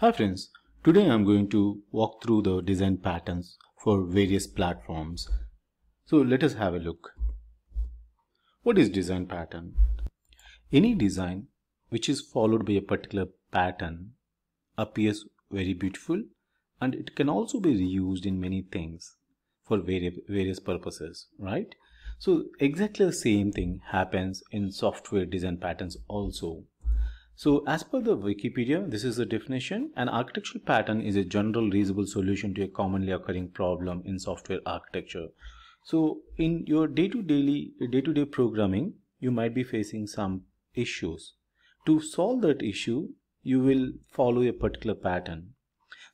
Hi friends, today I'm going to walk through the design patterns for various platforms. So let us have a look. What is design pattern? Any design which is followed by a particular pattern appears very beautiful and it can also be reused in many things for various purposes, right? So exactly the same thing happens in software design patterns also. So as per the Wikipedia, this is the definition. An architectural pattern is a general reusable solution to a commonly occurring problem in software architecture. So in your day-to-day day-to-day programming, you might be facing some issues. To solve that issue, you will follow a particular pattern.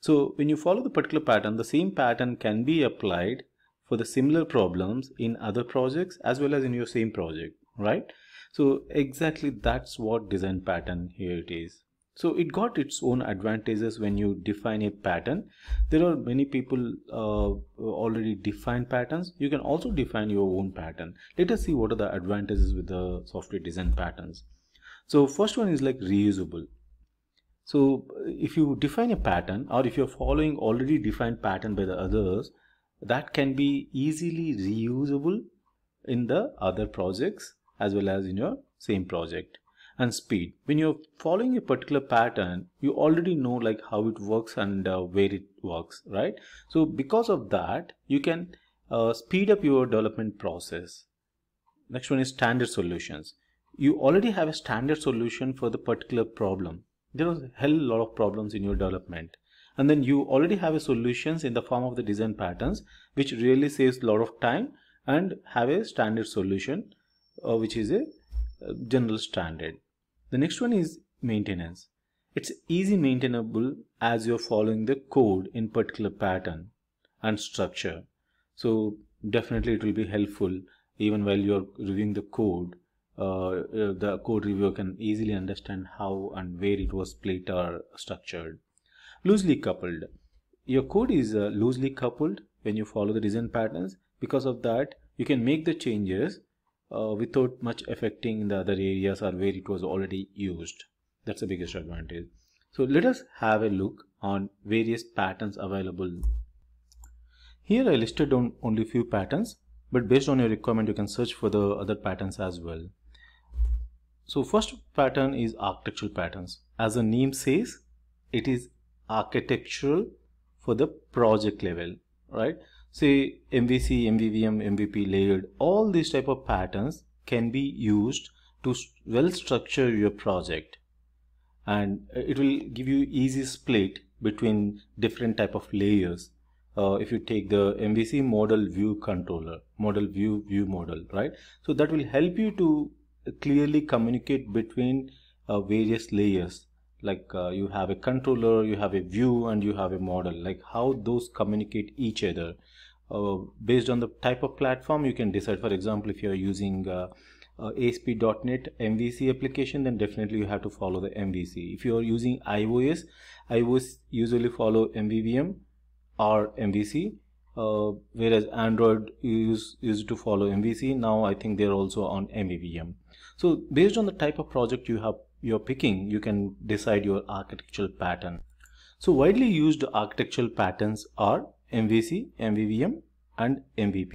So when you follow the particular pattern, the same pattern can be applied for the similar problems in other projects as well as in your same project, right? So exactly that's what design pattern here it is. So it got its own advantages when you define a pattern. There are many people uh, already define patterns. You can also define your own pattern. Let us see what are the advantages with the software design patterns. So first one is like reusable. So if you define a pattern or if you're following already defined pattern by the others, that can be easily reusable in the other projects as well as in your same project. And speed. When you're following a particular pattern you already know like how it works and uh, where it works right? So because of that you can uh, speed up your development process. Next one is standard solutions. You already have a standard solution for the particular problem. There are a hell lot of problems in your development. And then you already have a solutions in the form of the design patterns which really saves a lot of time and have a standard solution uh, which is a uh, general standard. The next one is maintenance. It's easy maintainable as you're following the code in particular pattern and structure. So definitely it will be helpful even while you're reviewing the code. Uh, uh the code reviewer can easily understand how and where it was split or structured. Loosely coupled. Your code is uh, loosely coupled when you follow the design patterns. Because of that you can make the changes uh, without much affecting the other areas or where it was already used. That's the biggest advantage. So let us have a look on various patterns available. Here I listed down only few patterns but based on your requirement you can search for the other patterns as well. So first pattern is architectural patterns. As the name says it is architectural for the project level right say MVC, MVVM, MVP layered all these type of patterns can be used to well structure your project. And it will give you easy split between different type of layers. Uh, if you take the MVC model view controller model view view model right? So that will help you to clearly communicate between uh, various layers. Like uh, you have a controller you have a view and you have a model. Like how those communicate each other uh, based on the type of platform you can decide. For example if you are using uh, uh, ASP.NET MVC application then definitely you have to follow the MVC if you are using iOS iOS usually follow MVVM or MVC uh, whereas Android is used to follow MVC now I think they're also on MVVM so based on the type of project you have you're picking, you can decide your architectural pattern. So widely used architectural patterns are MVC, MVVM and MVP.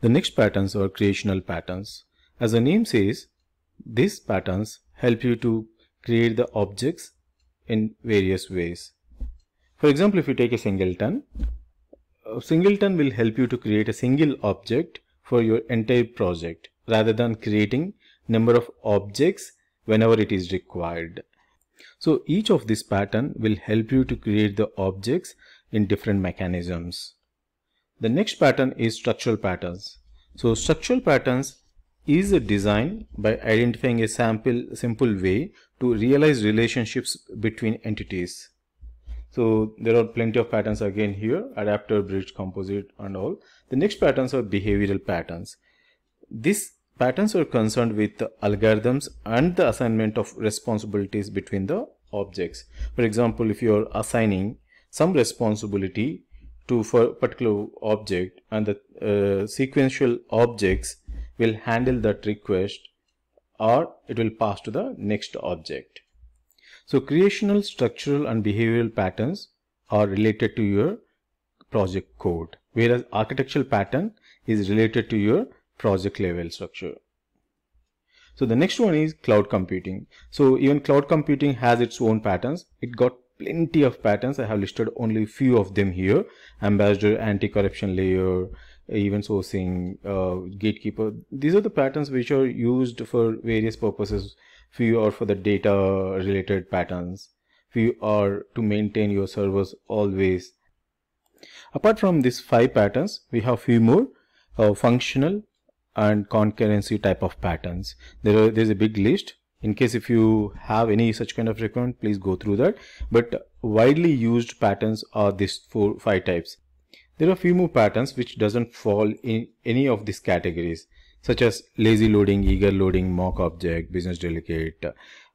The next patterns are creational patterns. As the name says, these patterns help you to create the objects in various ways. For example, if you take a singleton, a singleton will help you to create a single object for your entire project rather than creating number of objects whenever it is required. So each of this pattern will help you to create the objects in different mechanisms. The next pattern is structural patterns. So structural patterns is a design by identifying a sample simple way to realize relationships between entities. So there are plenty of patterns again here, adapter, bridge, composite and all. The next patterns are behavioral patterns. These Patterns are concerned with algorithms and the assignment of responsibilities between the objects. For example, if you are assigning some responsibility to a particular object and the uh, sequential objects will handle that request or it will pass to the next object. So creational, structural and behavioral patterns are related to your project code, whereas architectural pattern is related to your project level structure. So the next one is cloud computing. So even cloud computing has its own patterns. It got plenty of patterns. I have listed only few of them here. Ambassador, anti-corruption layer, event sourcing, uh, gatekeeper. These are the patterns which are used for various purposes. Few are for the data related patterns. Few are to maintain your servers always. Apart from these five patterns, we have few more uh, functional and concurrency type of patterns. There are, there's a big list. In case if you have any such kind of requirement, please go through that. But widely used patterns are these four, five types. There are few more patterns which doesn't fall in any of these categories such as lazy loading, eager loading, mock object, business delegate.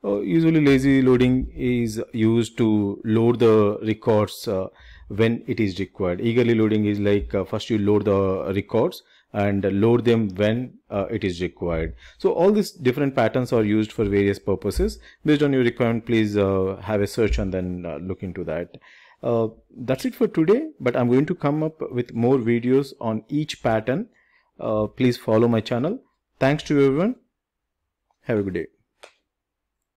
Uh, usually lazy loading is used to load the records uh, when it is required. Eagerly loading is like uh, first you load the records and load them when uh, it is required. So all these different patterns are used for various purposes. Based on your requirement, please uh, have a search and then uh, look into that. Uh, that's it for today, but I'm going to come up with more videos on each pattern. Uh, please follow my channel. Thanks to everyone. Have a good day.